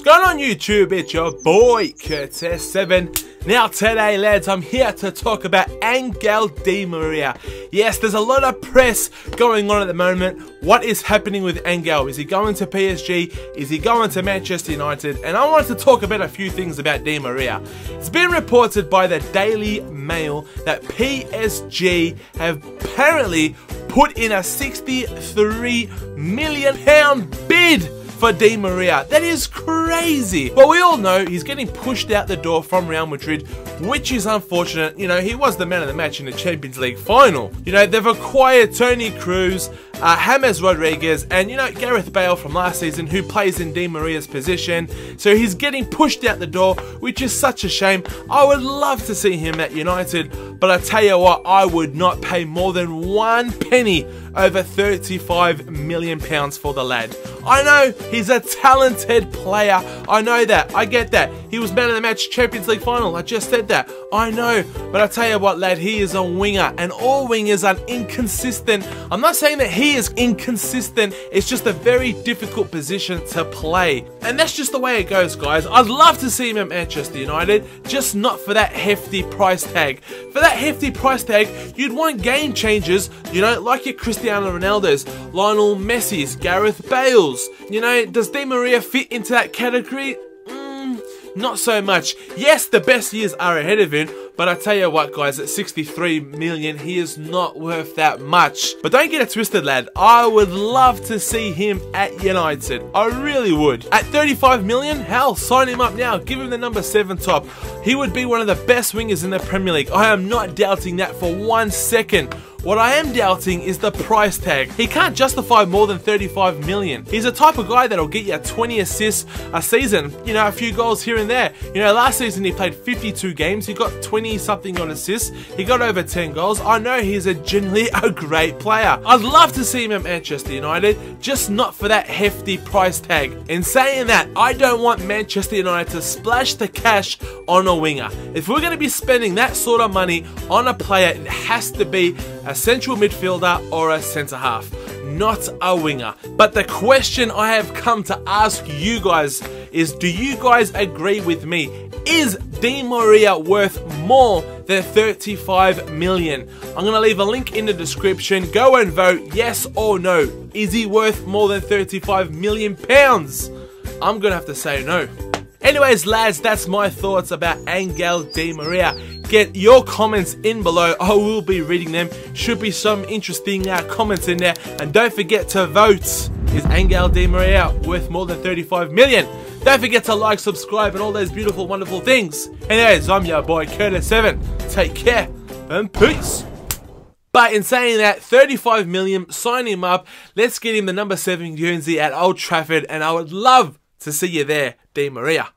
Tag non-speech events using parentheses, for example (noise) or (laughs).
What's going on YouTube? It's your boy Curtis7. Now today lads, I'm here to talk about Angel Di Maria. Yes, there's a lot of press going on at the moment. What is happening with Angel? Is he going to PSG? Is he going to Manchester United? And I wanted to talk about a few things about Di Maria. It's been reported by the Daily Mail that PSG have apparently put in a 63 million pound bid for Di Maria. That is crazy. But we all know he's getting pushed out the door from Real Madrid, which is unfortunate. You know, he was the man of the match in the Champions League final. You know, they've acquired Toni Kroos, uh, James Rodriguez, and, you know, Gareth Bale from last season, who plays in Di Maria's position. So he's getting pushed out the door, which is such a shame. I would love to see him at United, but I tell you what, I would not pay more than one penny over 35 million pounds for the lad. I know he's a talented player. I know that. I get that. He was man of the match Champions League final. I just said that. I know. But I tell you what, lad, he is a winger. And all wingers are inconsistent. I'm not saying that he is inconsistent. It's just a very difficult position to play. And that's just the way it goes, guys. I'd love to see him at Manchester United. Just not for that hefty price tag. For that hefty price tag, you'd want game changers, you know, like your Cristiano Ronaldo's, Lionel Messi's, Gareth Bale's. You know, does Di Maria fit into that category? Not so much. Yes, the best years are ahead of him, but I tell you what, guys, at 63 million, he is not worth that much. But don't get it twisted, lad. I would love to see him at United. I really would. At 35 million, hell, sign him up now. Give him the number 7 top. He would be one of the best wingers in the Premier League. I am not doubting that for one second. What I am doubting is the price tag. He can't justify more than 35 million. He's the type of guy that'll get you 20 assists a season, you know, a few goals here and there. You know, last season he played 52 games, he got 20 something on assists, he got over 10 goals. I know he's a genuinely (laughs) a great player. I'd love to see him at Manchester United, just not for that hefty price tag. In saying that, I don't want Manchester United to splash the cash on a winger. If we're going to be spending that sort of money on a player, it has to be a central midfielder or a centre half, not a winger. But the question I have come to ask you guys is do you guys agree with me? Is Di Maria worth more than 35 million? I'm going to leave a link in the description. Go and vote yes or no. Is he worth more than 35 million pounds? I'm going to have to say no. Anyways, lads, that's my thoughts about Angel Di Maria. Get your comments in below. I will be reading them. Should be some interesting uh, comments in there. And don't forget to vote. Is Angel Di Maria worth more than 35 million? Don't forget to like, subscribe, and all those beautiful, wonderful things. Anyways, I'm your boy Curtis7. Take care and peace. But in saying that, 35 million, sign him up. Let's get him the number 7 Guernsey at Old Trafford, and I would love to see you there, Di Maria.